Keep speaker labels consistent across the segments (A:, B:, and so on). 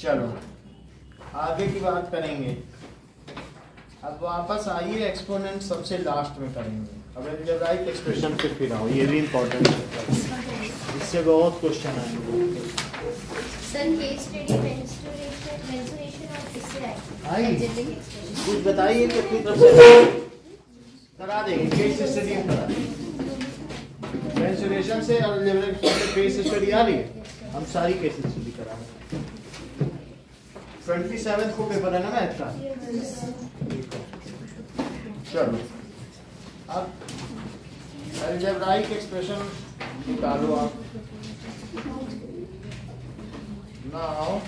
A: चलो आगे की बात करेंगे। अब वापस आइए एक्सपोनेंट सबसे लास्ट में करेंगे। अब एल्जेब्राइक एक्सप्रेशन पे फिर आओ ये भी इम्पोर्टेंट है। इससे बहुत क्वेश्चन आएँगे। कुछ बताइए अपनी तरफ़ से करा देंगे केस स्टडी हम करा देंगे। और से केस स्टडी आ रही है? हम सारी केस स्टडी करा रहे हैं। ट्वेंटी सेवन को पेपर है ना मैथ का चलो। अब एल्जेब्राइक एक्सप्रेशन निकालो आप। नाउ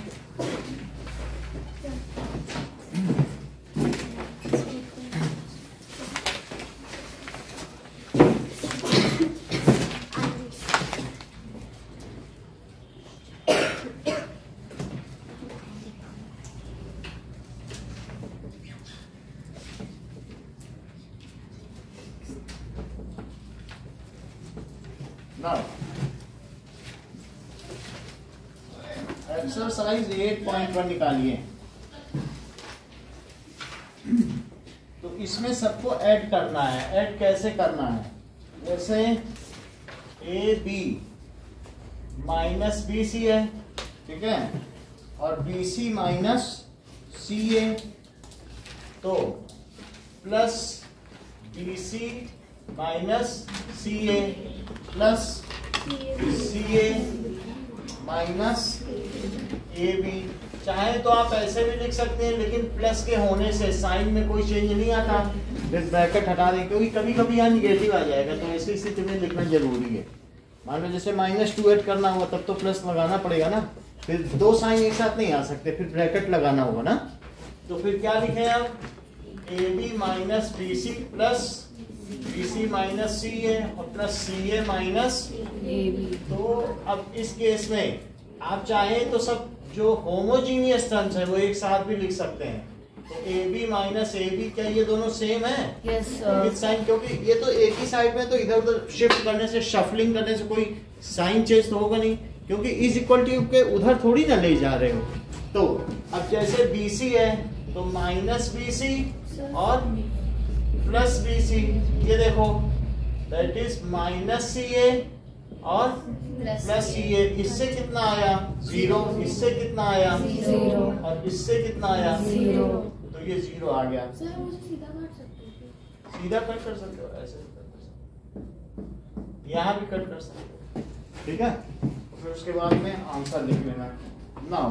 A: now एक्सरसाइज 8.1 निकालिए। तो इसमें सबको ऐड करना है। ऐड कैसे करना है? जैसे A B minus B C है, ठीक है? और B C minus C A तो plus B C minus C A plus C A minus A B चाहे तो आप ऐसे भी लिख सकते हैं, लेकिन प्लस के होने से साइन में कोई चेंज नहीं आता। फिर ब्रैकेट हटा दें, क्योंकि कभी कभी यहाँ निगेटिव आ जाएगा तो ऐसी स्थिति में लिखना ज़रूरी है। मान लो जैसे माइनस टू एड करना हुआ, तब तो प्लस लगाना पड़ेगा ना। फिर दो साइन एक साथ नहीं आ सकते, फिर ब्रैकेट लगाना होगा ना। तो फिर क्या लिखे आप? A B minus B C plus B C minus C A और प्लस सी ए माइनस तो अब इस केस में आप चाहें तो सब जो होमोजीनियस टर्म्स है वो एक साथ भी लिख सकते हैं। तो A B minus A B क्या ये दोनों सेम है?
B: यस
A: विद साइन क्योंकि ये तो एक ही साइड में तो इधर उधर शिफ्ट करने से शफलिंग करने से कोई साइन चेंज तो होगा नहीं क्योंकि इज़ इक्वल टू के उधर थोड़ी ना ले जा रहे हो। तो अब जैसे बी सी है तो माइनस बी सी और प्लस बी सी ये देखो that is minus C A और प्लस सी ए इससे कितना आया? ज़ीरो। इससे कितना आया?
B: ज़ीरो
A: और इससे कितना आया?
B: ज़ीरो
A: तो ये ज़ीरो आ गया।
C: सीधा काट सकते हैं
A: सीधा कट कर सकते हो? ऐसे भी कट कर सकते हो। यहाँ भी कट कर सकते हो। ठीक है? फिर उसके बाद में आंसर लिख लेना। नाउ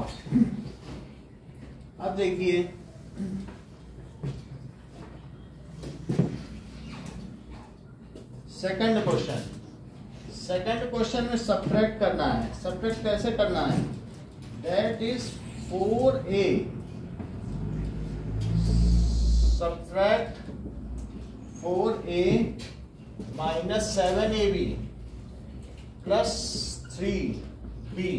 A: अब देखिए। सेकंड क्वेश्चन सेकंड क्वेश्चन में सब्ट्रैक्ट करना है। सब्ट्रैक्ट कैसे करना है? That is four A subtract four A minus seven A B plus three B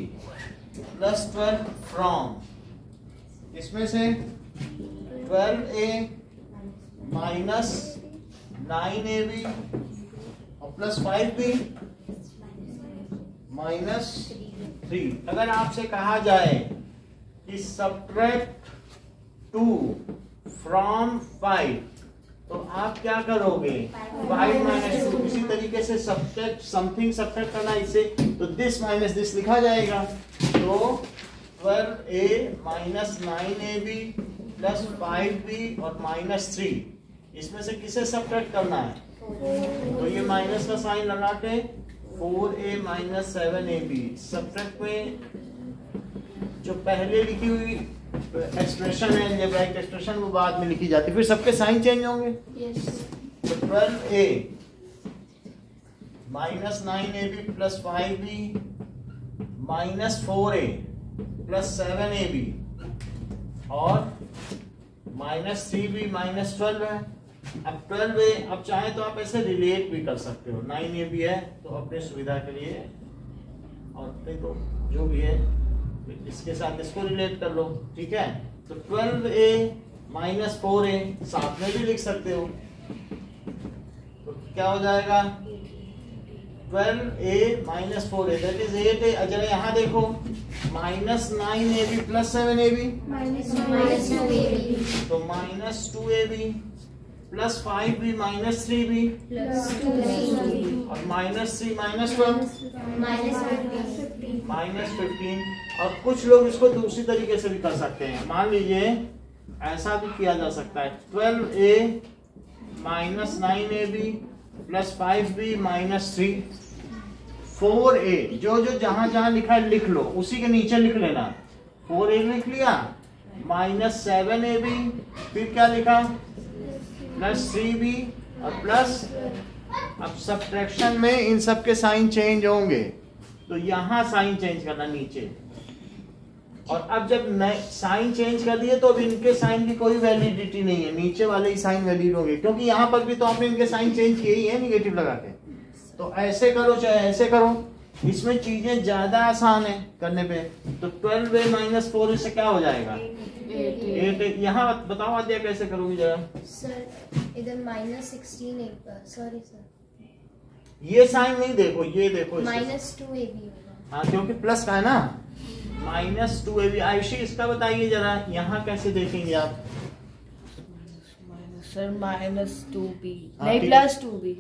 A: plus twelve from इसमें से twelve A minus nine A B और plus five B minus three. अगर आपसे कहा जाए कि सब्ट्रैक्ट टू फ्रॉम फाइव तो आप क्या करोगे? फाइव माइनस टू इसी तरीके से सब्ट्रैक्ट समथिंग सब्ट्रैक्ट करना इसे तो दिस माइनस दिस लिखा जाएगा। तो twelve A minus nine A B plus five B और माइनस थ्री इसमें से किसे सब्ट्रैक्ट करना है? तो ये माइनस का साइन लगा के four A minus seven A B. Subtract में जो पहले लिखी हुई एक्सप्रेशन है अलजेब्राइक एक्सप्रेशन वो बाद में लिखी जाती है फिर सबके साइन चेंज होंगे?
C: यस
A: तो twelve A minus nine A B plus five B minus four A plus seven A B. और minus three B minus twelve है। अब ट्वेल्व ए अब चाहे तो आप ऐसे रिलेट भी कर सकते हो। नाइन ए भी है तो अपने सुविधा के लिए और नहीं तो जो भी है इसके साथ इसको रिलेट कर लो ठीक है? तो twelve A minus four A साथ में भी लिख सकते हो। तो क्या हो जाएगा? Twelve A minus four A that is eight A. जरा यहाँ देखो minus nine A B plus seven A B. तो minus two A B. Plus five B minus three B और minus three minus one minus fifteen और कुछ लोग इसको दूसरी तरीके से भी कर सकते हैं। मान लीजिए ऐसा भी किया जा सकता है। Twelve A minus nine A B plus five B minus three four A जो जो जहाँ जहाँ लिखा है लिख लो। उसी के नीचे लिख लेना। फोर ए लिख लिया। माइनस सेवन ए बी फिर क्या लिखा? प्लस थ्री बी और प्लस अब सब्ट्रैक्शन में इन सब के साइन चेंज होंगे। तो यहाँ साइन चेंज करना नीचे। और अब जब साइन चेंज कर दिए तो अब इनके साइन की कोई वैलिडिटी नहीं है। नीचे वाले ही साइन वैलिड होंगे। क्योंकि यहाँ पर भी तो आपने इनके साइन चेंज किए ही है निगेटिव लगा के। तो ऐसे करो, चाहे ऐसे करो। इसमें चीज़ें ज़्यादा आसान है करने पे। तो ट्वेल्व ए माइनस फोर इससे क्या हो जाएगा? एट यहाँ बताओ अध्याय कैसे करोगी जरा?
C: सर इधर minus sixteen एक सॉरी सर
A: ये साइन नहीं देखो ये देखो इसके
C: minus two AB होगा।
A: हाँ क्योंकि प्लस का है ना। Minus two A B Ayushi इसका बताइए जरा यहाँ कैसे देखेंगे आप?
B: सर माइनस टू बी नहीं प्लस टू बी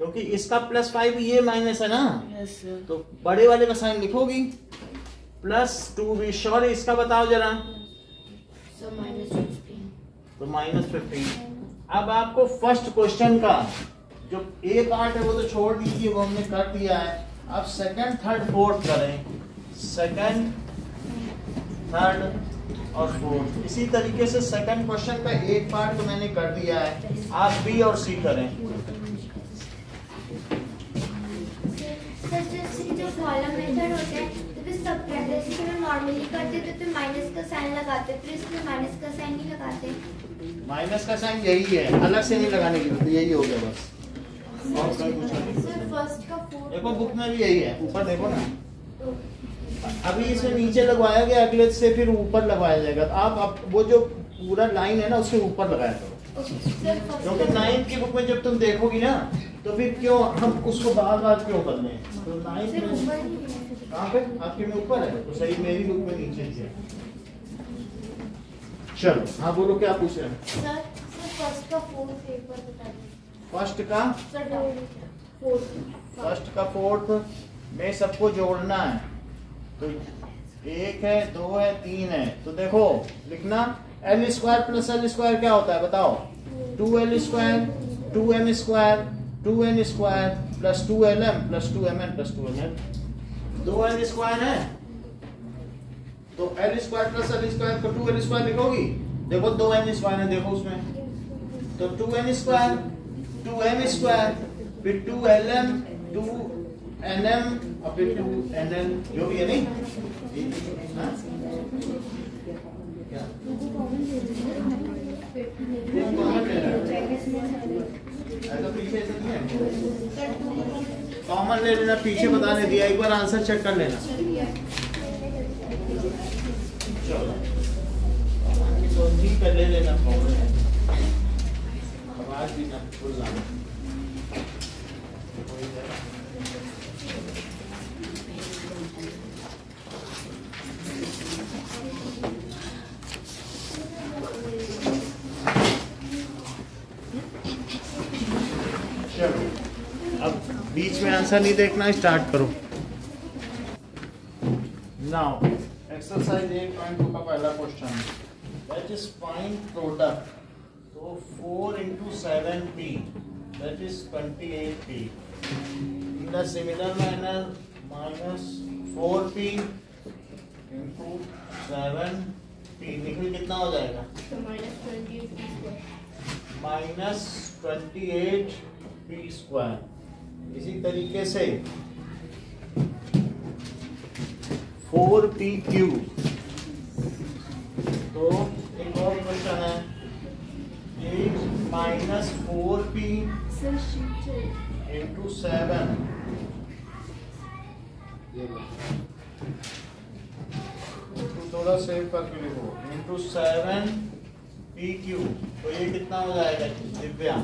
A: क्योंकि इसका प्लस फाइव ये माइनस है ना।
B: यस सर
A: तो बड़े वाले का साइन लिखोगी। प्लस टू बी श्योर इसका बताओ जरा। तो माइनस फिफ्टीन अब आपको फ़र्स्ट क्वेश्चन का जो ए पार्ट है वो तो छोड़ दीजिए वो हमने कर दिया है। अब सेकंड थर्ड फोर्थ करें। सेकंड थर्ड और फोर्थ इसी तरीके से सेकंड क्वेश्चन का एक पार्ट तो मैंने कर दिया है। आप बी और सी करें।
D: सर जो कॉलम मेथड होता है तो फिर सब जैसे कि हम नॉर्मली करते तो फिर माइनस का साइन लगाते फिर इसमें माइनस का साइन नहीं लगाते
A: माइनस का साइन यही है अलग से नहीं लगाने की ज़रूरत यही हो गया बस। और
D: फ़र्स्ट का
A: देखो बुक में भी यही है ऊपर देखो ना। अभी इसे नीचे लगवाया गया अगले से फिर ऊपर लगाया जाएगा। तो आप, आप वो जो पूरा लाइन है ना उसके ऊपर लगाया करो। क्योंकि नाइन्थ की बुक में जब तुम देखोगी ना तो फिर क्यों हम उसको बार बार क्यों कर लें तो नाइन्थ में कहाँ पे? आपके में ऊपर है। तो सही मेरी बुक में नीचे ही है। चलो हाँ बोलो क्या पूछ रहे हैं?
D: फ़र्स्ट का फोर्थ बता
A: फ़र्स्ट का?
D: फोर्थ
A: फ़र्स्ट का फोर्थ में सबको जोड़ना है। तो एक है दो है तीन है। तो देखो लिखना। L square plus L square क्या होता है बताओ। Two L square two M square two N square plus two L M plus two M N plus two N L दो एल स्क्वायर है। तो L square plus L square को two L square लिखोगी? देखो, दो N square है, देखो उसमें। तो two N square two M square फिर two L M two N M और फिर टू एन एल जो भी है, नहीं? हाँ? ऐसा पीछे ऐसा नहीं है। कॉमन ले लेना, पीछे बताने दिया, एक बार आंसर चेक कर लेना। तो ले लेना आवाज़ भी ना भूल जाना चलो अब बीच में आंसर नहीं देखना स्टार्ट करो। Now exercise eight point two का पहला question that is find product तो four into seven P that is twenty eight P in the similar manner minus four P into seven P निकल कितना हो जाएगा? Minus twenty eight P square इसी तरीके से फोर पी क्यू। तो एक और क्वेश्चन है। Eight minus four P into seven थोड़ा सेव करके लिखो। इंटू सेवन पी क्यू तो ये कितना हो जाएगा? Divya.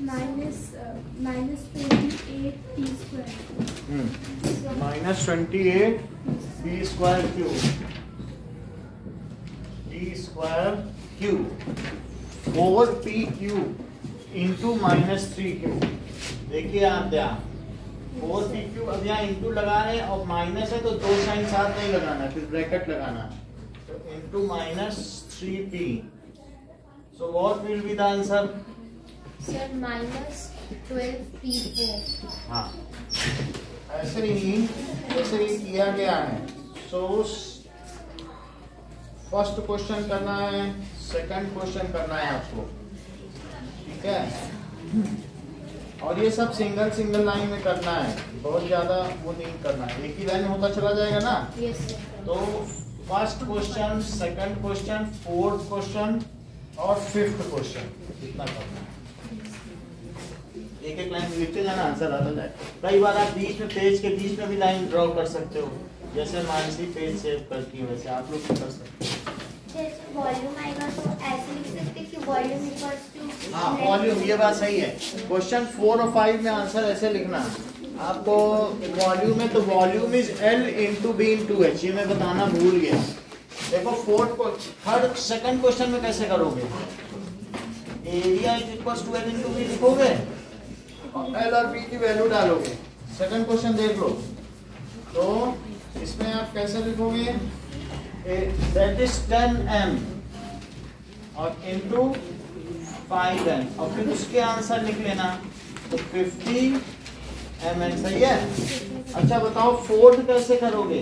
E: Minus uh, minus 28 t square.
A: Minus twenty eight P square Q T square Q four P Q into minus three Q देखिए आप ध्यान। फोर पी क्यू अब यहाँ इंटू लगा रहे हैं और माइनस है तो दो साइन साथ नहीं लगाना फिर ब्रैकेट लगाना तो into minus three P so what will be the answer
C: Sir, minus 12 P4.
A: हाँ। ऐसे ही ऐसे ही किया गया है। सो फ़र्स्ट क्वेश्चन करना है सेकंड क्वेश्चन करना है आपको। ठीक है? और ये सब सिंगल सिंगल लाइन में करना है। बहुत ज़्यादा वो नहीं करना है। एक ही लाइन में होता चला जाएगा ना?
C: Yes,
A: तो first question second question fourth question और फिफ्थ क्वेश्चन इतना करना है। एक एक लाइन लिखते जाना आंसर आता जाए कई बार आप बीच में पेज के बीच में भी लाइन ड्रॉ कर सकते हो। जैसे मानसी पेज सेव करती है वैसे आप लोग कर सकते हो।
D: जैसे वॉल्यूम आएगा तो ऐसे लिख सकते कि वॉल्यूम इक्वल्स टू
A: हाँ वॉल्यूम ये बात सही है। क्वेश्चन फोर और फाइव में आंसर ऐसे लिखना। आपको वॉल्यूम है तो volume is L into B into H ये मैं बताना भूल गया। देखो फोर्थ को थर्ड सेकंड क्वेश्चन में कैसे करोगे? Area is equal to L into B लिखोगे? एल और बी की वैल्यू डालोगे। सेकंड क्वेश्चन देख लो। तो इसमें आप कैसे लिखोगे? दैट इज़ टेन एम और इंटू फाइव एम और फिर उसके आंसर लिख लेना। तो फिफ्टी एम एन सही है? अच्छा बताओ फोर्थ कैसे करोगे?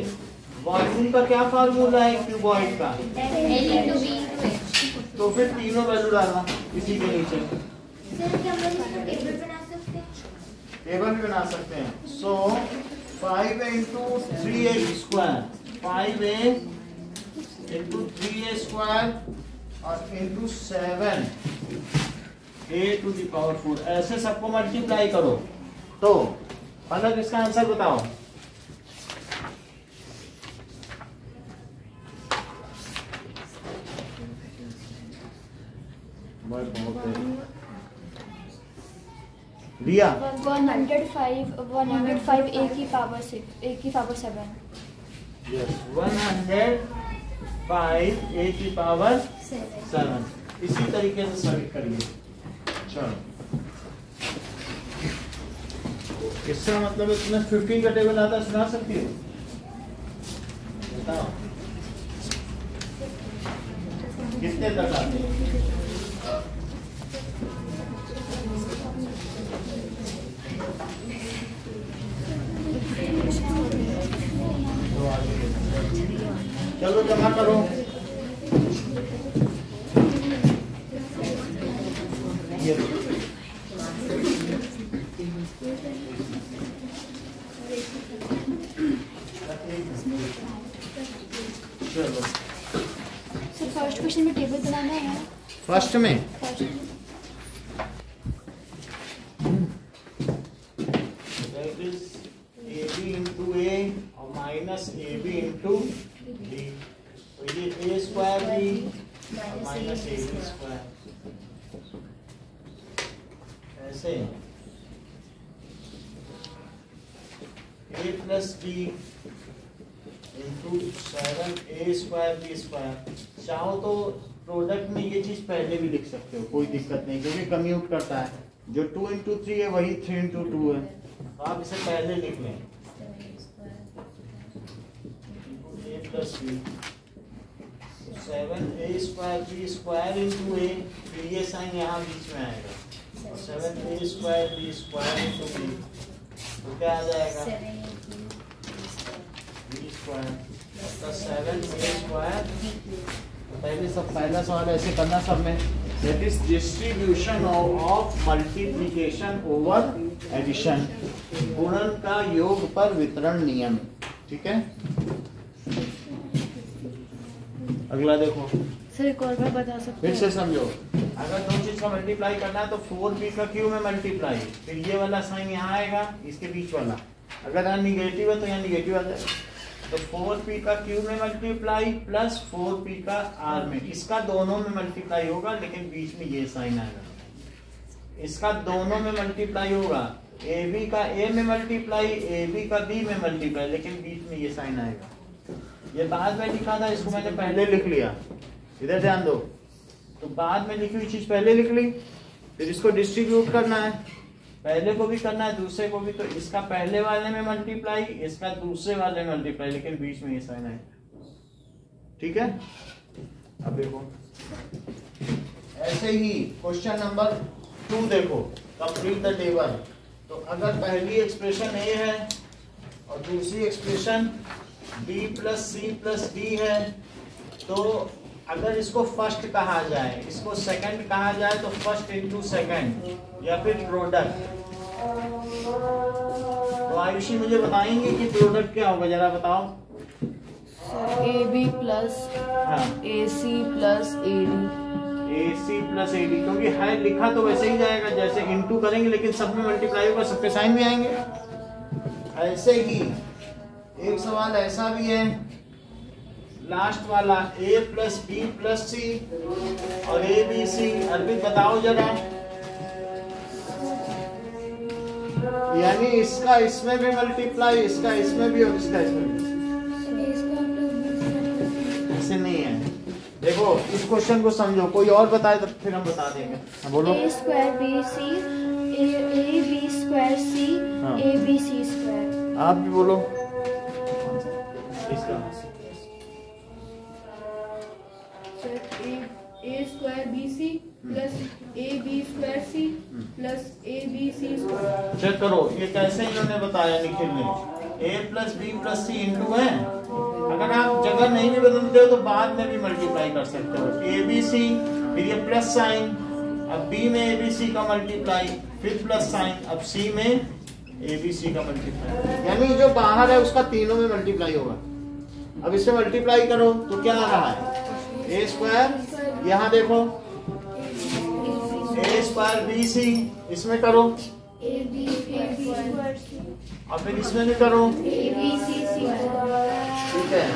A: वॉल्यूम का क्या फार्मूला है क्यूबॉइड का. तो फिर तीनों वैल्यू डालना, इसी के नीचे।
D: टेबल
A: भी बना सकते हैं। So five A into three A square five A into three A square और into seven A to the power four ऐसे सबको मल्टीप्लाई करो। तो मतलब इसका आंसर बताओ। बहुत बहुत रिया
E: 105 105 a की पावर 6 a की पावर 7
A: यस वन हंड्रेड की पावर सेवन इसी तरीके से सॉल्व करिए। चलो। इसका मतलब है तुम्हें फिफ्टीन का टेबल आता है सुना सकती हो? बताओ। कितने तक आते हैं? चलो जमा करो। ये चलो
E: फ़र्स्ट क्वेश्चन में टेबल बनाना है।
A: फ़र्स्ट में that is AB into A और माइनस AB into B तो ये A स्क्वायर B और माइनस ए बी स्क्वायर ऐसे A plus B into seven A square B square चाहो तो प्रोडक्ट में ये चीज़ पहले भी लिख सकते हो कोई दिक्कत नहीं क्योंकि कम्यूट करता है। जो टू इंटू थ्री है वही थ्री इंटू टू है। तो आप इसे पहले लिख लें। Plus B seven A square B square into A फिर ये साइन यहाँ बीच में आएगा। और seven A square B square into B तो क्या आ जाएगा? B square plus seven A square पहले सब पहला सवाल ऐसे करना सब में। That is distribution of multiplication over addition गुणन का योग पर वितरण नियम। ठीक है? अगला देखो।
B: सर एक और बार बता सकते
A: फिर से समझो। अगर दो चीज़ का मल्टीप्लाई करना है तो फोर बी का क्यू में मल्टीप्लाई फिर ये वाला साइन यहाँ आएगा इसके बीच वाला। अगर यहाँ निगेटिव है तो यहाँ निगेटिव आ जाएगा तो फोर पी का क्यू में मल्टीप्लाई प्लस फोर पी का आर में। इसका दोनों में मल्टीप्लाई होगा, लेकिन बीच में ये साइन आएगा इसका दोनों में मल्टीप्लाई होगा। ए बी का ए में मल्टीप्लाई, ए बी का बी में मल्टीप्लाई, लेकिन बीच में ये साइन आएगा। ये बाद में लिखा था, इसको मैंने पहले लिख लिया। इधर ध्यान दो। तो बाद में लिखी हुई चीज़ पहले लिख ली, फिर इसको डिस्ट्रीब्यूट करना है। पहले को भी करना है, दूसरे को भी तो इसका पहले वाले में मल्टीप्लाई इसका दूसरे वाले में मल्टीप्लाई लेकिन बीच में ये साइन आएगा ठीक है? अब देखो। ऐसे ही क्वेश्चन नंबर टू देखो कंप्लीट द टेबल तो अगर पहली एक्सप्रेशन ए है, और दूसरी expression B plus C plus D है तो अगर इसको फ़र्स्ट कहा जाए इसको सेकंड कहा जाए तो फ़र्स्ट इंटू सेकंड या फिर प्रोडक्ट तो आयुषी मुझे बताएँगे कि प्रोडक्ट क्या होगा जरा बताओ।
B: Sir A B plus A C plus A D
A: A C plus A D क्योंकि है लिखा तो वैसे ही जाएगा जैसे इंटू करेंगे लेकिन सब में मल्टीप्लाई होगा सबके साइन भी आएँगे। ऐसे ही एक सवाल ऐसा भी है लास्ट वाला A plus B plus C और ए बी सी अरविंद बताओ जरा। यानी इसका इसमें भी मल्टीप्लाई इसका इसमें भी और इसका इसमें भी। ऐसे नहीं है। देखो इस क्वेश्चन को समझो। कोई और बताए तो फिर हम बता देंगे। हाँ, बोलो।
E: A square B C A B square C. A B C square
A: आप भी बोलो। इसका।
B: Sir A A square B C plus A B square C plus A B C
A: check करो, ये कैसे इन्होंने बताया निखिल ने? A plus B plus C into है अगर आप जगह नहीं भी बदलते हो तो बाद में भी मल्टीप्लाई कर सकते हो। ए बी सी फिर ये प्लस साइन अब बी में ए बी सी का मल्टीप्लाई फिर प्लस साइन अब सी में ए बी सी का मल्टीप्लाई यानी जो बाहर है उसका तीनों में मल्टीप्लाई होगा। अब इसमें मल्टीप्लाई करो तो क्या आ रहा है? ए स्क्वायर यहाँ देखो। ए स्क्वायर बी सी इसमें करो। और फिर इसमें भी करो। ठीक है।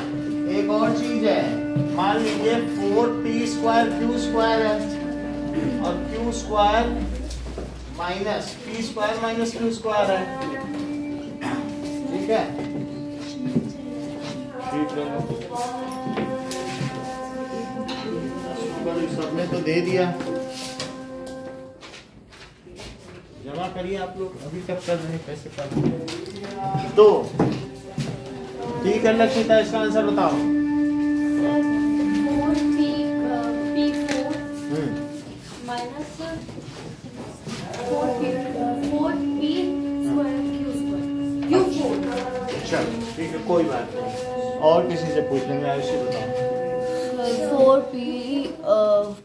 A: एक और चीज़ है। मान लीजिए four P square Q square है। और Q square minus P square minus Q square है। ठीक है। ठीक है। सबने तो दे दिया। जमा करिए आप लोग अभी तक कर रहे कैसे कर रहे तो ठीक है लक्षिता इसका आंसर बताओ।
E: Sir four P P four. Minus four P four P square Q square. Q four.
A: चलो ठीक है कोई बात नहीं। और किसी से पूछ लेंगे आयुषी बताओ।
B: Four P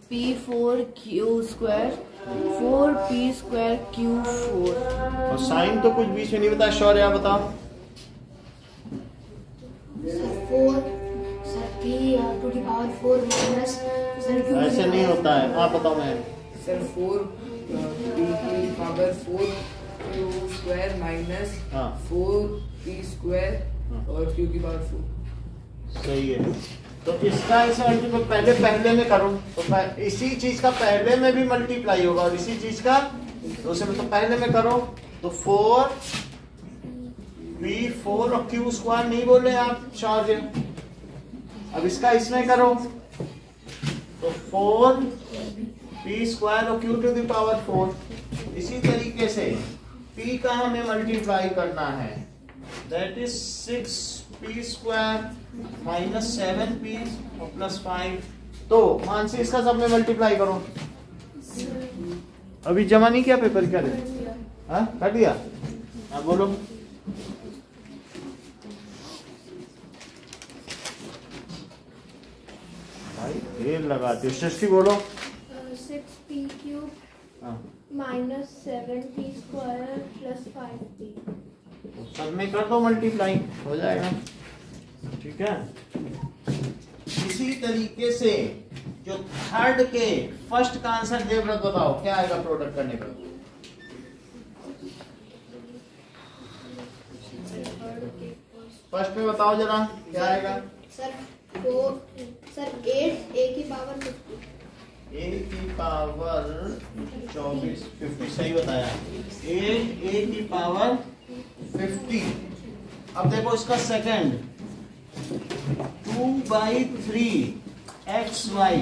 B: P four Q square four P square Q four
A: और साइन तो कुछ बीच में नहीं बताया शौर्य आप बताओ।
D: Four sir P to the power four minus sir Q
A: ऐसे नहीं होता है। आप बताओ मैं।
F: सर फोर पी की power four Q square minus
A: हाँ।
F: Four P square. और क्यू की पावर फोर
A: सही है। तो इसका इस मल्टीपल पहले पहले में करो। तो इसी चीज़ का पहले में भी मल्टीप्लाई होगा और इसी चीज़ का दूसरे में तो पहले में करो। तो फोर बी फोर और क्यू स्क्वायर नहीं बोले आप शौर्य अब इसका इसमें करो। तो फोर पी स्क्वायर और Q to the power four इसी तरीके से पी का हमें मल्टीप्लाई करना है। That is six P square minus seven P और प्लस फाइव तो मानसी इसका सब में मल्टीप्लाई करो। अभी जमा नहीं किया पेपर क्या हाँ कर दिया? हाँ बोलो। भाई देर लगाती हो षष्ठी बोलो।
E: Six P cube minus seven P square plus five P
A: सब में कर दो मल्टीप्लाई हो जाएगा। ठीक है? इसी तरीके से जो थर्ड के फ़र्स्ट का आंसर देवव्रत बताओ क्या आएगा प्रोडक्ट करने पर? फ़र्स्ट में बताओ जरा क्या आएगा?
D: Sir four sir eight A की पावर फिफ्टी
A: ए की पावर चौबीस फिफ्टी सही बताया। एट ए की पावर फिफ्टी। अब देखो इसका second two by three X Y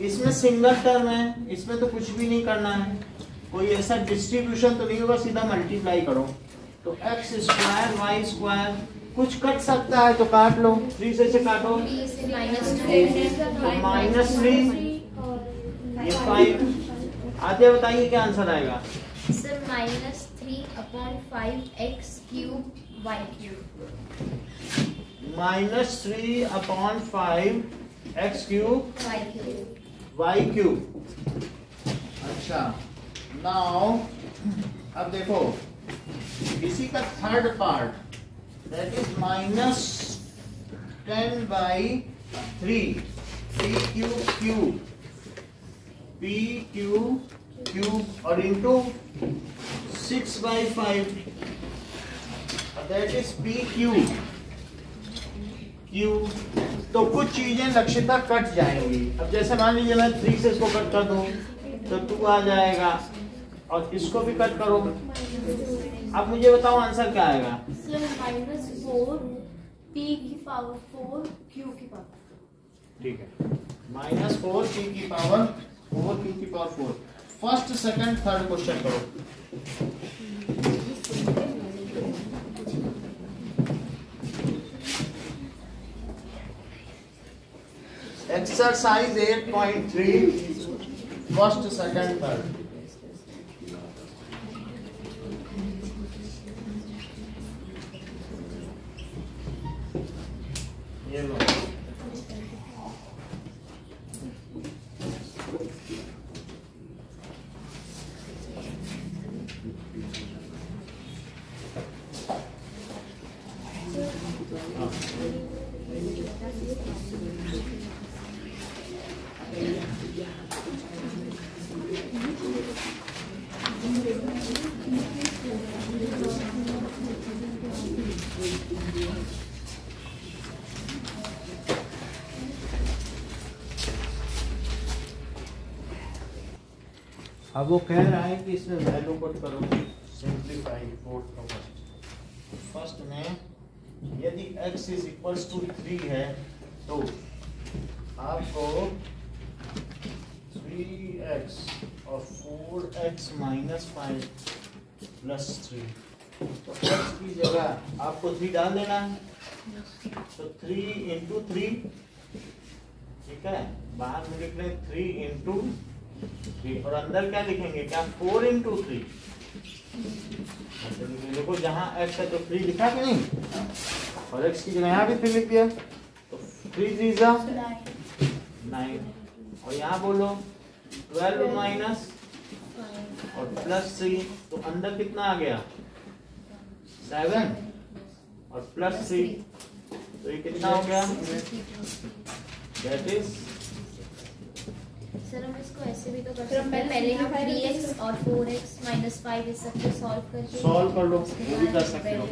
A: इसमें सिंगल टर्म है, इसमें तो कुछ भी नहीं करना है। कोई ऐसा डिस्ट्रीब्यूशन तो नहीं होगा, सीधा मल्टीप्लाई करो। तो एक्स स्क्वायर वाई स्क्वायर कुछ कट सकता है तो काट लो। थ्री से से काटो।
C: माइनस
A: थ्री फाइव आते बताइए क्या आंसर आएगा?
C: Sir minus three upon five X cube Y cube
A: minus three upon five X cube
C: Y cube
A: Y cube अच्छा नाउ अब देखो इसी का third part that is minus ten by three P Q cube P Q cube और into six by five that is P Q Q तो कुछ चीज़ें Lakshita cut जाएँगी। अब जैसे मान लीजिए मैं थ्री से इसको कट कर दूँ तो टू आ जाएगा। और इसको भी कट करो। अब मुझे बताओ आंसर क्या आएगा?
E: माइनस फोर पी की पावर फोर क्यू की पावर
A: ठीक है। माइनस फोर पी की पावर फोर पी की power four first second third question करो। एक्सरसाइज 8.3 फ़र्स्ट सेकंड थर्ड अब वो कह रहा है कि इसमें वैल्यू पुट करो सिंप्लीफाई फोर्थ का फ़र्स्ट फ़र्स्ट में, यदि x is equals to three है तो आपको थ्री एक्स और four X minus five plus three तो x की जगह आपको थ्री डाल देना है। तो थ्री इंटू थ्री ठीक है? बाहर में लिख रहे थ्री इंटू थ्री और अंदर क्या लिखेंगे? क्या? फोर इंटू थ्री देखो, जहाँ x है तो थ्री लिखा कि नहीं? और x की जगह यहाँ भी थ्री लिख दिया। तो थ्री थ्री जा नाइन और यहाँ बोलो ट्वेल्व माइनस और प्लस थ्री तो अंदर कितना आ गया? सेवन और प्लस थ्री तो ये कितना हो गया? दैट इज़
C: सर हम इसको ऐसे भी तो कर सकते हैं
B: पहले
C: पहले हम और फोर एक्स माइनस फाइव इस सबको सॉल्व करके
A: सॉल्व कर लो वो भी कर सकते हो।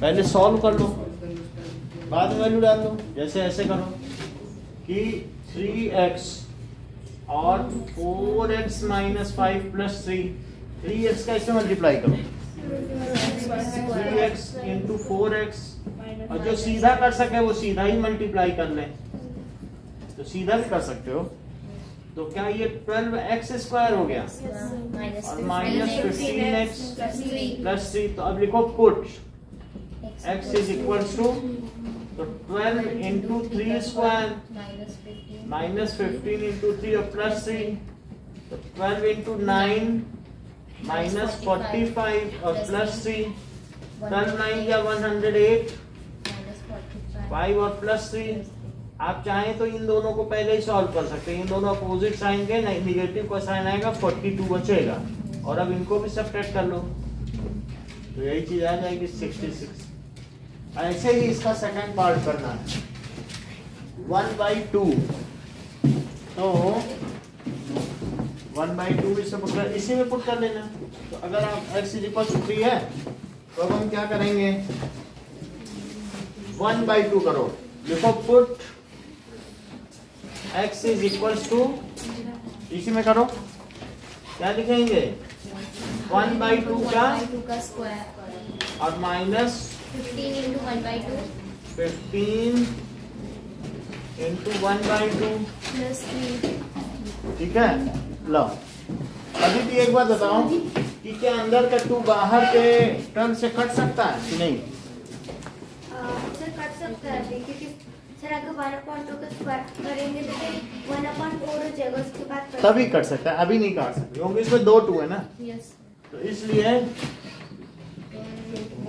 A: पहले सॉल्व कर लो बाद में वैल्यू डाल दो जैसे ऐसे करो कि थ्री एक्स और four X minus five plus three three X का इससे मल्टीप्लाई करो। Three X into four X और जो सीधा कर सके वो सीधा ही मल्टीप्लाई कर ले। तो सीधा भी कर सकते हो। तो क्या ये ट्वेल्व एक्स स्क्वायर हो गया?
C: माइनस
A: और minus fifteen X
C: plus three
A: तो अब लिखो put x is equal to तो 12 into three square
C: minus fifteen
A: into three और प्लस थ्री तो 12 into nine minus forty five और प्लस थ्री ट्वेल्व नाइन या वन हंड्रेड एट फाइव और plus three आप चाहें तो इन दोनों को पहले ही सॉल्व कर सकते हैं। इन दोनों अपोजिट साइन के निगेटिव का साइन आएगा 42 बचेगा। और अब इनको भी सब्ट्रैक्ट कर लो। तो यही चीज़ आ जाएगी 66 ऐसे ही इसका सेकंड पार्ट करना है। वन बाई टू तो वन बाई टू इसे पुट कर, इसी में पुट कर लेना। तो अगर आप X is equal to three है तो अब हम क्या करेंगे? वन बाई टू करो। लिखो put x is equals to इसी में करो। क्या लिखेंगे? वन बाई टू का
C: स्क्वायर
A: और minus
C: fifteen into one by two
A: fifteen into one by two
C: plus three
A: ठीक है? लो। अभी भी एक बात बताओ कि क्या अंदर का टू बाहर के टर्म से कट सकता है कि नहीं?
D: सर कट सकता है क्योंकि सर वन अपॉइंट टू का करेंगे तो वन अपॉइंट फोर हो जाएगा उसके बाद
A: तभी कट सकता है अभी नहीं काट सकते क्योंकि इसमें दो टू है ना।
C: यस
A: तो इसलिए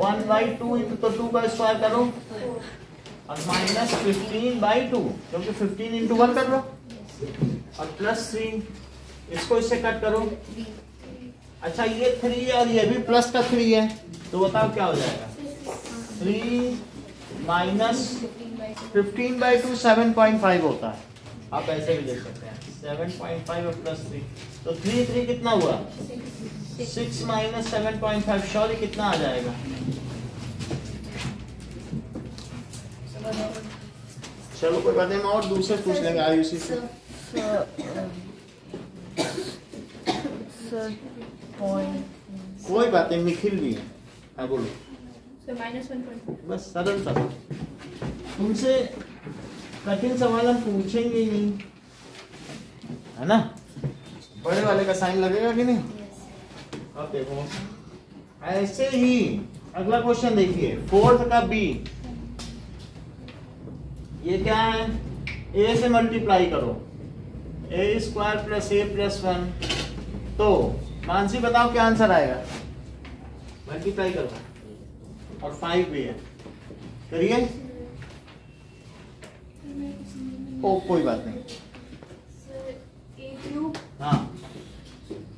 A: वन बाई टू इंटू तो टू का स्क्वायर करो और माइनस फिफ्टीन बाई टू क्योंकि फिफ्टीन इंटू वन कर लो। और प्लस थ्री इसको इससे कट करो। अच्छा ये थ्री है और ये भी प्लस का थ्री है तो बताओ क्या हो जाएगा? Three minus fifteen by two seven point five होता है आप ऐसे भी देख सकते हैं सेवन पॉइंट फाइव और प्लस थ्री तो थ्री थ्री कितना हुआ six minus seven point five surely कितना आ जाएगा चलो कोई बात नहीं और दूसरे पूछ लेंगे आयुषी से कोई बात नहीं निखिल भी है हाँ बोलो बस सरल सा तुमसे कठिन सवाल हम पूछेंगे ही नहीं। है ना? बड़े वाले का साइन लगेगा कि नहीं? अब देखो। ऐसे ही अगला क्वेश्चन देखिए। फोर्थ का बी ये क्या है? ए से मल्टीप्लाई करो। A square plus a plus one तो मानसी बताओ क्या आंसर आएगा? मल्टीप्लाई करो। और फाइव भी है। करिए? ओ कोई बात नहीं। हाँ।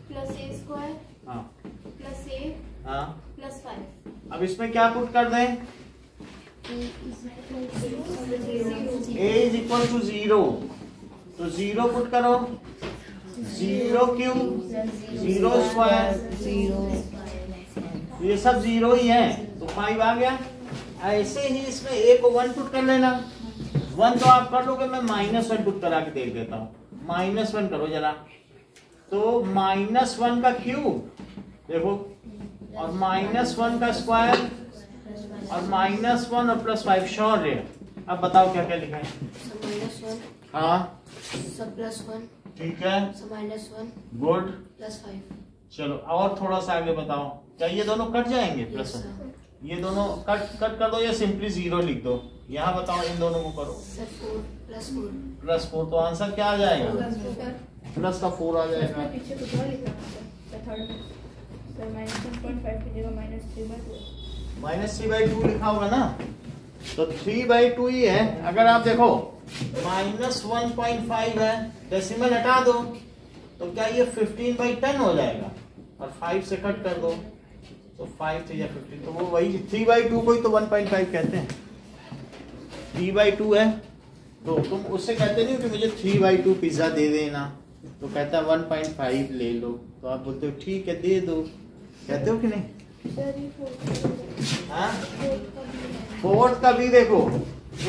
E: प्लस ए स्क्वायर
A: हाँ।
E: प्लस ए
A: हाँ।
E: प्लस फाइव
A: अब इसमें क्या पुट कर दें? A is equal to zero तो ज़ीरो पुट करो। ज़ीरो क्यूब ज़ीरो स्क्वायर ये सब ज़ीरो ही है। तो फाइव आ गया। ऐसे ही इसमें ए को वन पुट कर लेना। वन तो आप कर लोगे मैं माइनस वन पुट करा के देख देता हूँ। माइनस वन करो जरा। तो माइनस वन का क्यूब देखो। और माइनस वन का स्क्वायर और माइनस वन और प्लस फाइव श्योर है। अब बताओ क्या क्या लिखा है।
G: सब माइनस वन
A: हाँ।
G: सब प्लस वन
A: ठीक है
G: minus one
A: good.
G: Plus five.
A: चलो और थोड़ा सा आगे बताओ। क्या ये दोनों कट जाएँगे? प्लस ये दोनों कट कट कर दो या सिंपली ज़ीरो लिख दो? यहाँ बताओ इन दोनों को करो।
G: प्लस फोर
A: प्लस फोर तो आंसर क्या आ जाएगा? प्लस का फोर आ जाएगा।
B: माइनस थ्री बाई टू
A: लिखा होगा ना? तो थ्री बाई टू ही है। अगर आप देखो माइनस वन पॉइंट फाइव है डेसिमल हटा दो तो क्या ये फिफ्टीन बाई टेन हो जाएगा? और फाइव से कट कर दो। तो फाइव थ्री या फिफ्टीन तो वो वही थ्री बाई टू को ही तो वन पॉइंट फाइव कहते हैं। थ्री बाई टू है तो तुम उससे कहते नहीं हो कि मुझे थ्री बाई टू पिज्जा दे देना। तो कहता है वन पॉइंट फाइव ले लो। तो आप बोलते हो, ठीक है, दे दो। कहते हो कि नहीं?
B: सर ये फोर
A: हाँ? फोर्थ का भी देखो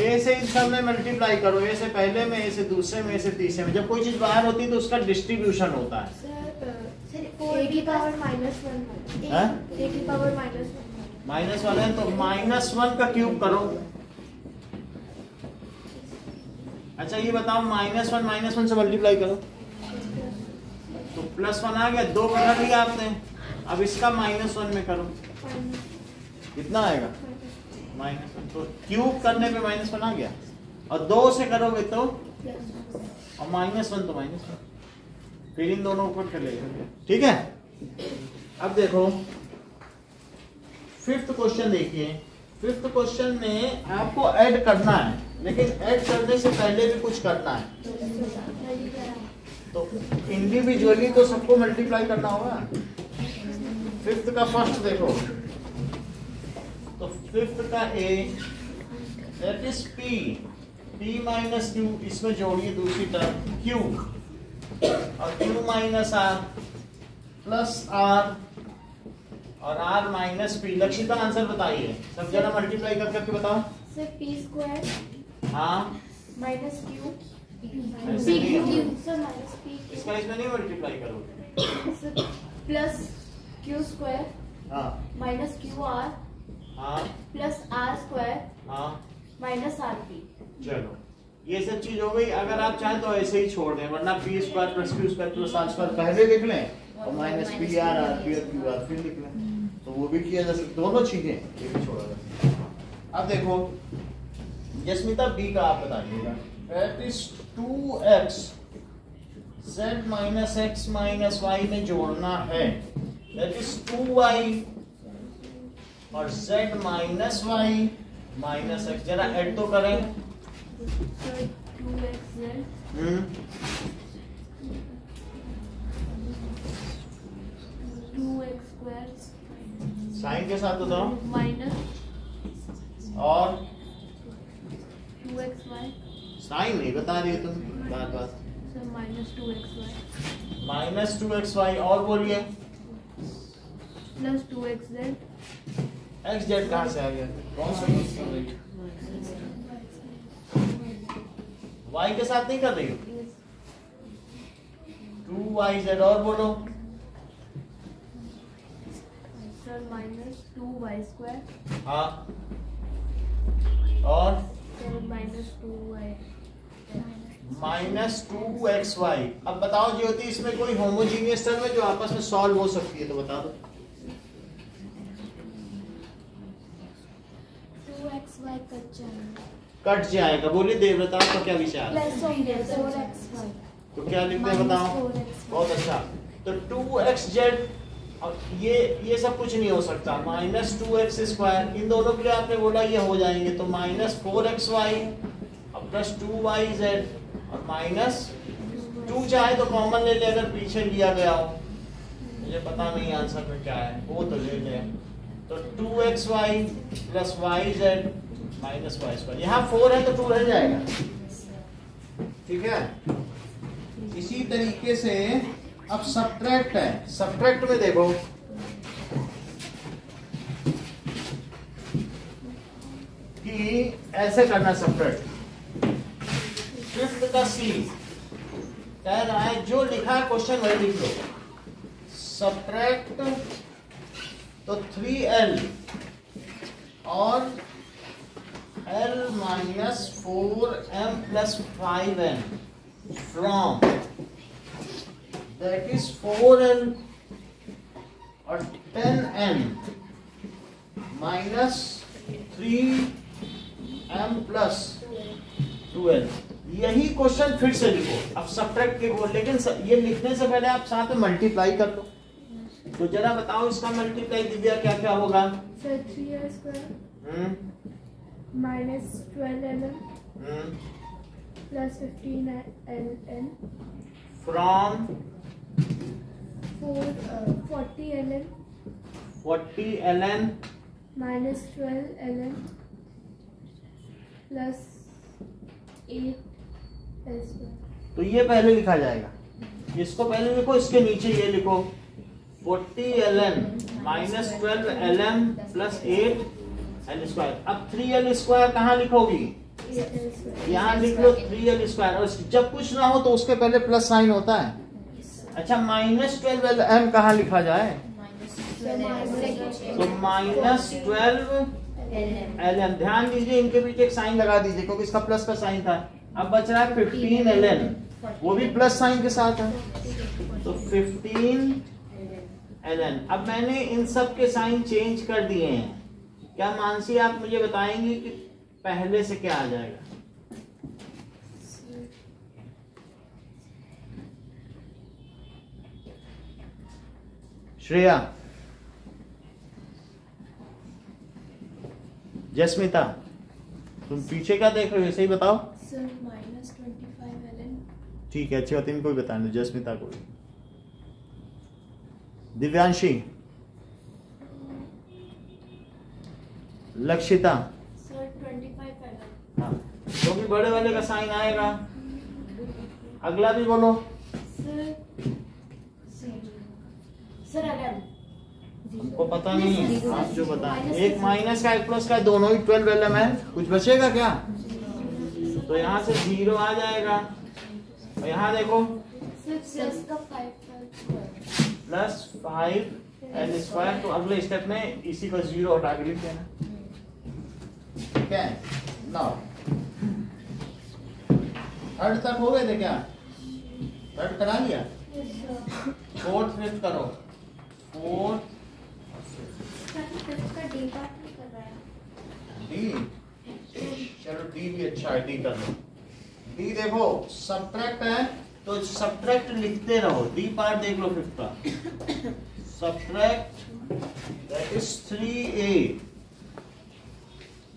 A: ए से इन सब में मल्टीप्लाई करो ए से पहले में ए से दूसरे में ए से तीसरे में। जब कोई चीज़ बाहर होती है तो उसका डिस्ट्रीब्यूशन होता है।
B: ए की
D: की
B: पावर माइनस वन
A: हाँ?
B: ए की power minus one
A: minus one है। तो माइनस वन का क्यूब करो। अच्छा ये बताओ माइनस वन माइनस वन से मल्टीप्लाई करो। तो प्लस वन आ गया दो कर लिया आपने। अब इसका माइनस वन में करो। कितना आएगा? माइनस वन तो क्यूब करने पे माइनस वन आ गया। और दो से करोगे तो? और माइनस वन तो माइनस वन फिर इन दोनों को कर लेगा ठीक है? अब देखो फिफ्थ क्वेश्चन देखिए। फिफ्थ क्वेश्चन में आपको ऐड करना है लेकिन ऐड करने से पहले भी कुछ करना है। तो इंडिविजुअली तो सबको मल्टीप्लाई करना होगा। फिफ्थ का फ़र्स्ट देखो। तो फिफ्थ का a that is p p minus q इसमें जोड़िए दूसरी तरफ़ क्यू और q minus r plus r और r minus p Lakshita answer बताइए। सब जरा मल्टीप्लाई कर करके बताओ।
E: सर पी स्क्वायर
A: हाँ।
E: माइनस क्यू
A: इसका इसमें नहीं मल्टीप्लाई करोगे।
E: प्लस क्यू स्क्वायर
A: हाँ।
E: माइनस क्यू आर
A: हाँ।
E: प्लस आर स्क्वायर
A: हाँ।
E: माइनस आर पी
A: चलो। ये सब चीज़ हो गई। अगर आप चाहें तो ऐसे ही छोड़ दें, वरना p square plus q square plus r square पहले लिख लें, और minus p r r p और क्यू आर फिर लिख लें। तो वो भी किया जा सकता दोनों चीज़ें ये भी छोड़ा जा सकता अब देखो यस्मिता बी का आप बताइएगा। That is two x z minus x minus y में जोड़ना है। दैट इज़ टू वाई और z minus y minus x जरा एड तो करें। साइन के साथ बताओ।
E: माइनस
A: और?
E: To x Y.
A: साइन नहीं बता रही तुम बार बार
E: minus two x y.
A: Minus two x y और बोलिए।
E: Plus two x z.
A: X z कहाँ से आ गया? कौन सा? वाई के साथ नहीं कर रही हो? टू वाई जेड और बोलो।
E: माइनस टू वाई स्क्वायर
A: हाँ। और?
E: Minus two y
A: minus two x y अब बताओ ज्योति इसमें कोई होमोजीनियस टर्म है जो आपस में सॉल्व हो सकती है तो बता दो।
E: टू एक्स वाई जाएगा
A: कट जाएगा। बोलिए देवव्रता का क्या विचार? है? तो क्या लिखते हैं बताओ? बहुत अच्छा। तो टू एक्स जेड और ये ये सब कुछ नहीं हो सकता। माइनस टू एक्स स्क्वायर इन दोनों के लिए आपने बोला ये हो जाएँगे तो माइनस फोर एक्स वाई और प्लस टू वाई जेड और माइनस टू चाहे तो कॉमन ले ले अगर पीछे लिया गया हो। मुझे पता नहीं आंसर में क्या है। वो तो ले ले। तो two x y plus y z minus y square यहाँ फोर है तो टू रह जाएगा। ठीक है? इसी तरीके से अब सब्ट्रैक्ट है। सब्ट्रैक्ट में देखो। कि ऐसे करना सब्ट्रैक्ट फिफ्थ का सी कह रहा है, जो लिखा है क्वेश्चन वही लिख लो। सब्ट्रैक्ट तो थ्री एल और l minus four m plus five n from that is 4n or 10n minus 3m plus 12 यही क्वेश्चन फिर से लिखो। अब सब्ट्रैक्ट के बोल लेकिन स- ये लिखने से पहले आप साथ में मल्टीप्लाई कर लो। तो जरा बताओ इसका मल्टीप्लाई दिव्या क्या क्या होगा?
B: Sir three l m
A: hmm
B: plus fifteen l n
A: from
B: four forty l n
A: 40 ln
B: minus twelve l n plus eight l square
A: तो ये पहले लिखा जाएगा। इसको पहले लिखो इसके नीचे ये लिखो। 40 ln minus twelve l m plus eight l square अब थ्री एल स्क्वायर कहाँ लिखोगी? यहाँ लिख लो थ्री एल स्क्वायर और जब कुछ ना हो तो उसके पहले प्लस साइन होता है। अच्छा माइनस ट्वेल्व एल एम कहाँ लिखा जाए? तो माइनस ट्वेल्व एल एन ध्यान दीजिए इनके पीछे एक साइन लगा दीजिए क्योंकि इसका प्लस का साइन था। अब बच रहा है फिफ्टीन एल एन वो भी प्लस साइन के साथ है। तो फिफ्टीन एल एन अब मैंने इन सब के साइन चेंज कर दिए हैं। क्या मानसी आप मुझे बताएँगे कि पहले से क्या आ जाएगा? श्रेया। जस्मिता तुम पीछे क्या देख रहे हो? सही बताओ।
E: Sir minus twenty five l
A: ठीक है अच्छी बात है, इनको भी बताने दो जस्मिता को दिव्यांशी। लक्षिता। हाँ क्योंकि बड़े वाले का साइन आएगा अगला भी बोलो।
E: सर सर
A: हमको पता नहीं है आप जो बताएँ एक माइनस का एक प्लस का दोनों ही ट्वेल्व एल है। कुछ बचेगा क्या? तो यहाँ से ज़ीरो आ जाएगा। और यहाँ देखो।
E: Plus five square
A: plus five l square तो अगले स्टेप में इसी को ज़ीरो हटा के लिख देना। ठीक है थर्ड तक हो गए थे क्या? थर्ड करा लिया? फोर्थ फिफ्थ करो। फोर्थ
C: डी
A: चलो डी भी अच्छा है डी कर लो। डी देखो सब्ट्रैक्ट है तो सब्ट्रैक्ट लिखते रहो। डी पार्ट देख लो फिफ्थ का। Subtract that is three a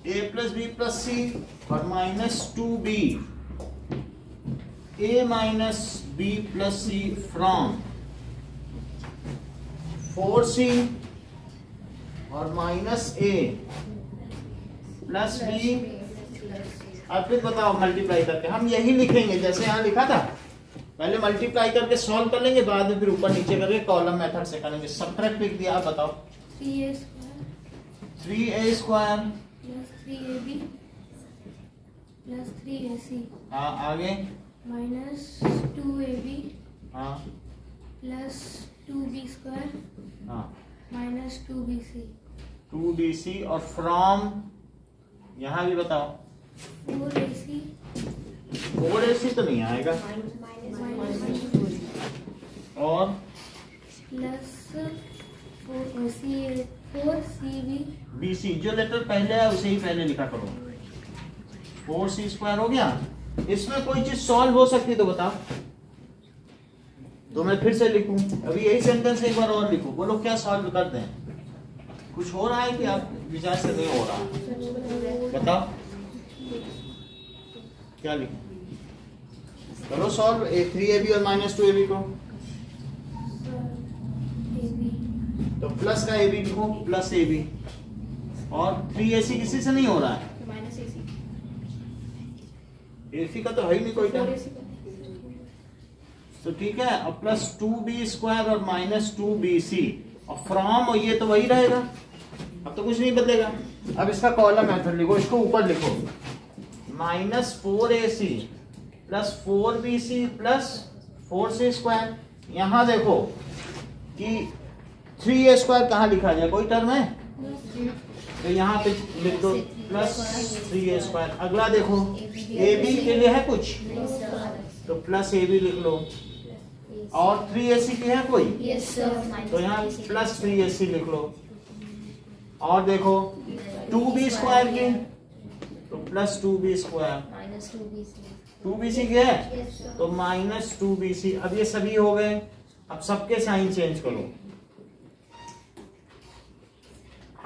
A: a plus b plus c और minus two b a minus b plus c from four c और माइनस ए प्लस बी अब फिर बताओ मल्टीप्लाई करके। हम यही लिखेंगे जैसे यहाँ लिखा था। पहले मल्टीप्लाई करके सॉल्व कर लेंगे बाद में फिर ऊपर नीचे करके कॉलम मेथड से करेंगे। सब्ट्रैक्ट लिख दिया आप बताओ।
B: Three a square
A: three a
B: plus three a b plus three a c.
A: हाँ आगे?
B: माइनस टू ए बी
A: हाँ
B: प्लस टू बी स्क्वायर
A: हाँ
B: minus two b c.
A: Two c और फ्रॉम यहाँ भी बताओ।
B: फोर ए सी।
A: फोर ए सी तो नहीं आएगा। और?
B: Plus four c four c b
A: b c जो लेटर पहले है उसे ही पहले लिखा करो। फोर सी स्क्वायर हो गया। इसमें कोई चीज़ सॉल्व हो सकती तो बताओ। तो मैं फिर से लिखूं। अभी यही सेंटेंस एक बार और लिखूं। बोलो, क्या सॉल्व करते हैं कुछ हो रहा है कि आप विचार से नहीं हो रहा? बताओ। क्या लिखूं? करो solve a three a b और माइनस टू ए बी को। तो प्लस का ए बी लिखो प्लस ए बी और थ्री ए सी किसी से नहीं हो रहा है?
B: ए सी
A: एसी का तो है ही नहीं कोई टर्म तो ठीक है और प्लस टू बी स्क्वायर और माइनस टू बी सी और फ्रॉम ये तो वही रहेगा। अब तो कुछ नहीं बदलेगा अब इसका कॉलम मेथड लिखो इसको ऊपर लिखो। Minus four a c plus four b c plus four c square यहाँ देखो कि थ्री ए स्क्वायर कहाँ लिखा जाए कोई टर्म है? तो यहाँ पे लिख दो प्लस थ्री ए स्क्वायर अगला देखो ए बी के लिए है कुछ? तो प्लस ए बी लिख लो। और थ्री ए सी की है कोई? तो यहाँ प्लस थ्री ए सी लिख लो। और देखो टू बी स्क्वायर की तो plus two b square
C: two b c
A: के है? तो माइनस टू बी सी अब ये सभी हो गए। अब सबके साइन चेंज करो।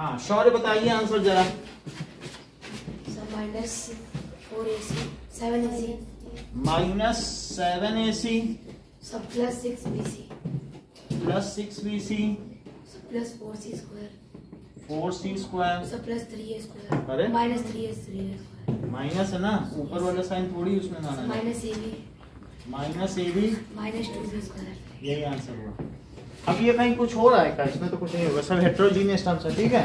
A: हाँ शौर्य बताइए आंसर जरा।
G: माइनस ए सी सेवन ए सी सब plus six b c
A: plus six b c
G: plus four c square
A: four c square
G: सब प्लस थ्री ए स्क्वायर अरे? Minus three a three
A: minus है ना? ऊपर वाला साइन थोड़ी उसमें
G: minus a b
A: minus a b
G: minus two b square
A: यही answer हुआ। अब ये कहीं कुछ हो रहा है क्या इसमें तो कुछ नहीं होगा। सब हेट्रोजीनियस टर्म्स है, ठीक है?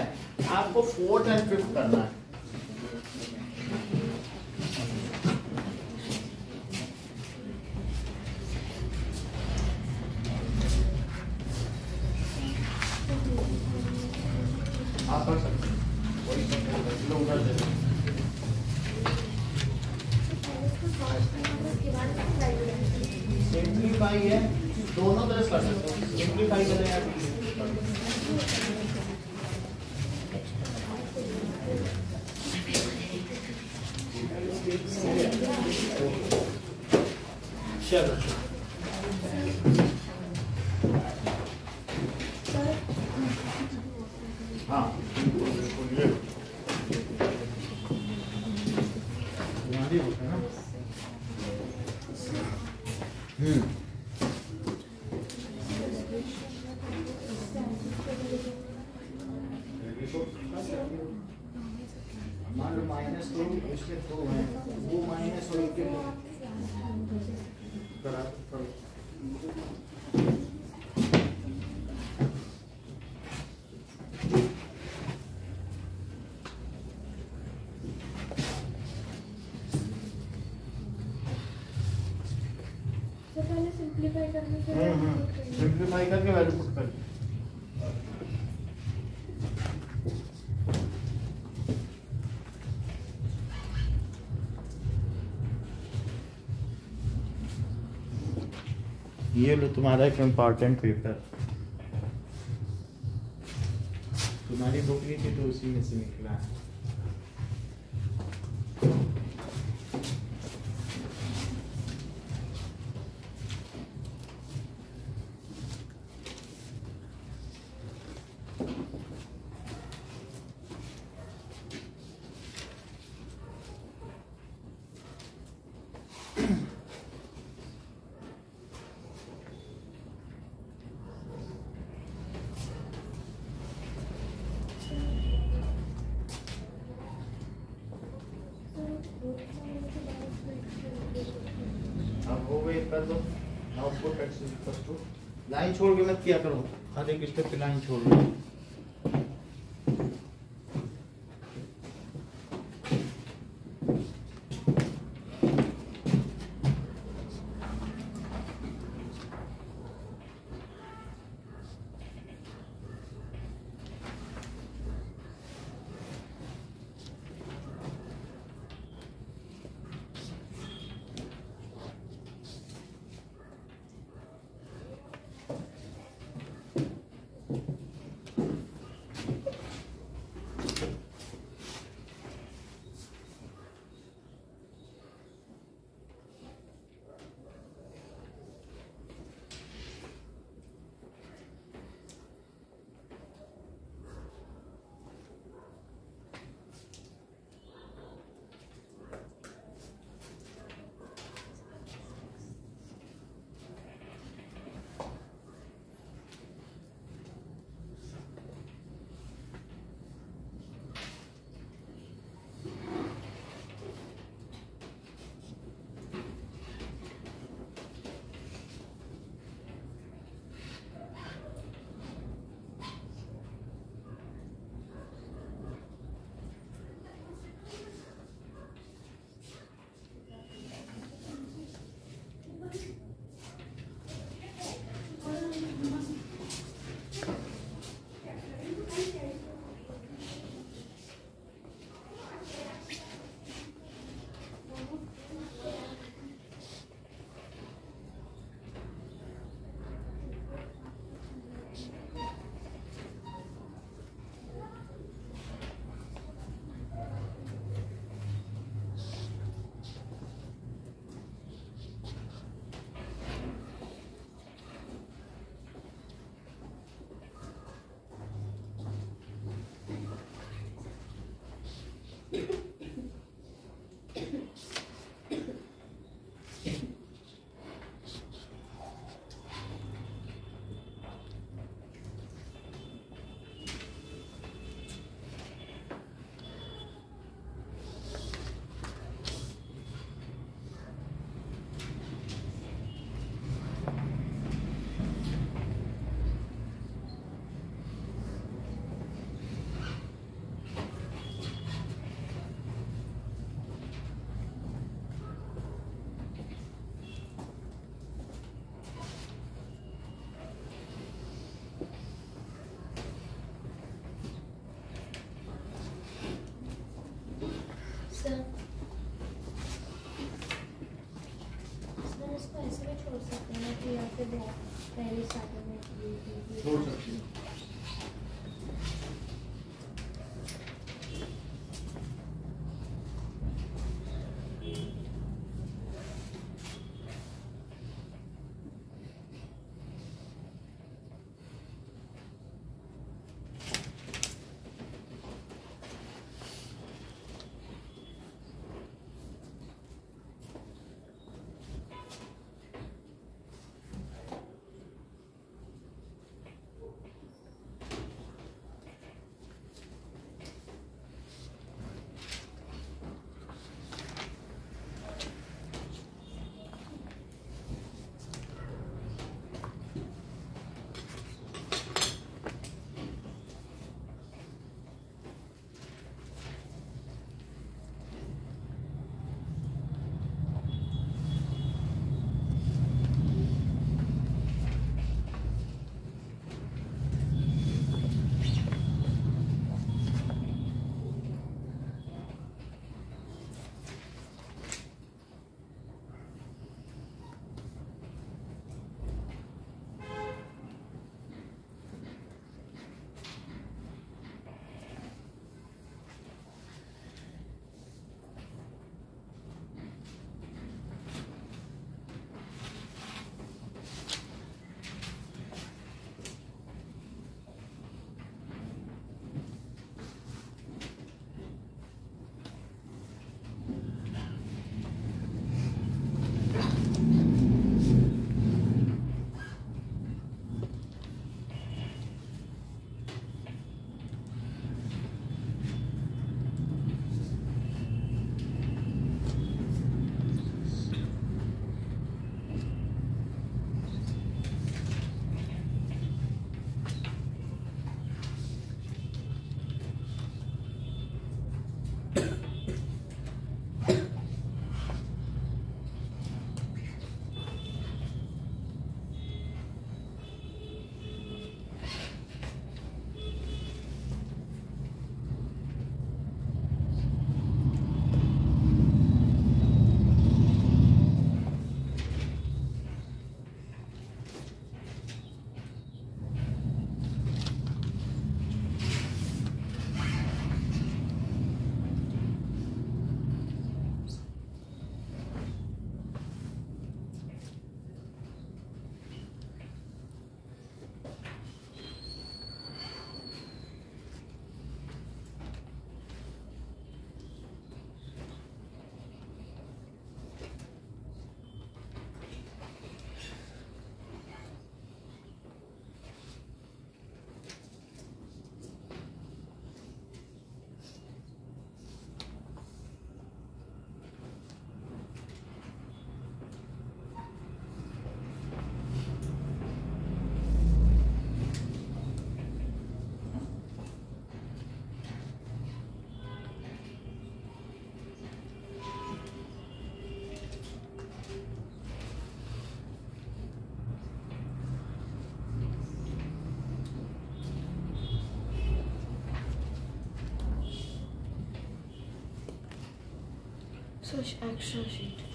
A: आपको फोर्थ एंड फिफ्थ करना है। ये लो, तुम्हारा एक इंपॉर्टेंट पेपर तुम्हारी बुक ली थी तो उसी में से निकला। है 这个篮
B: 球 Such action sheet.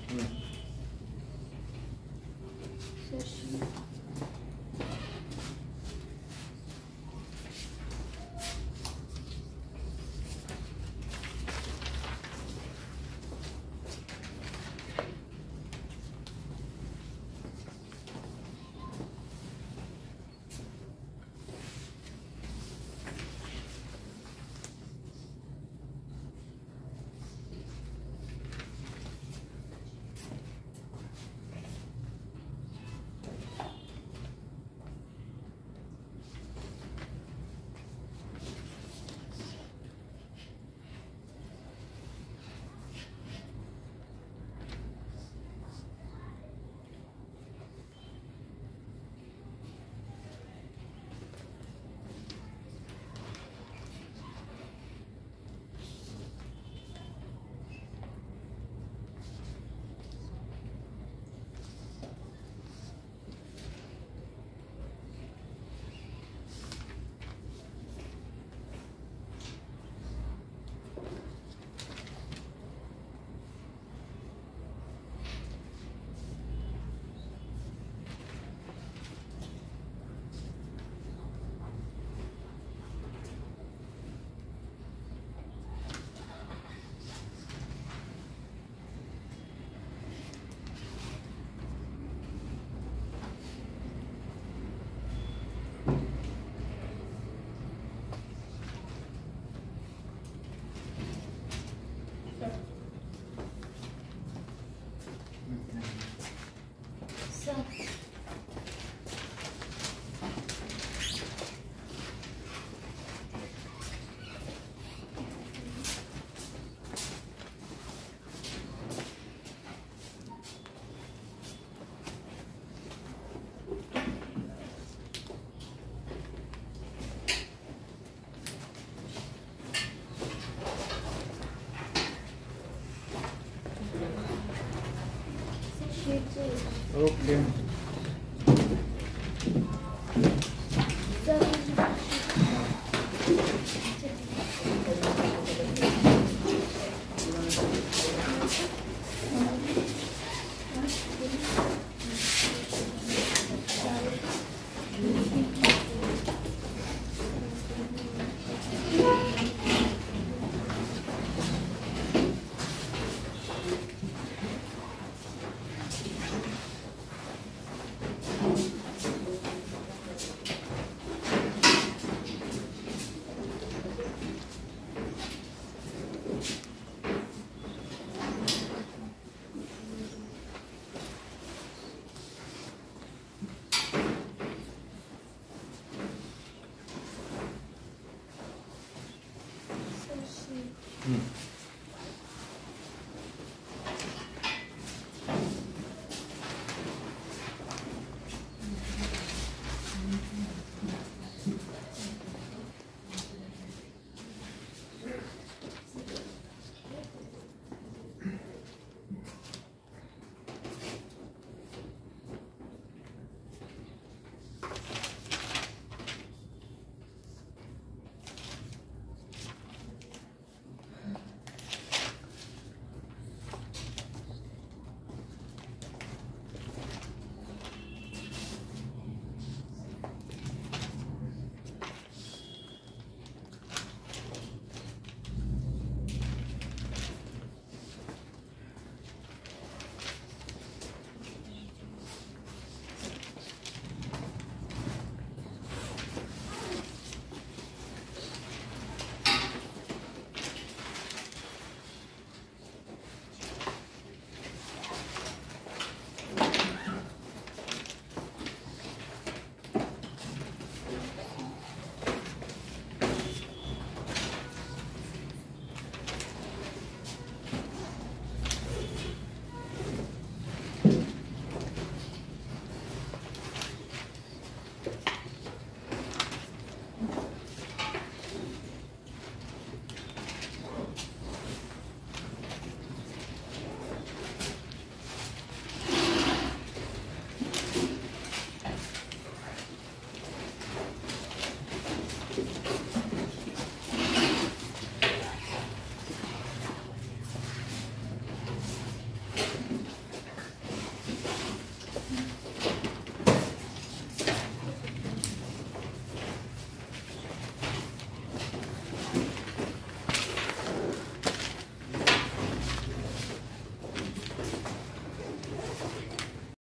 E: सर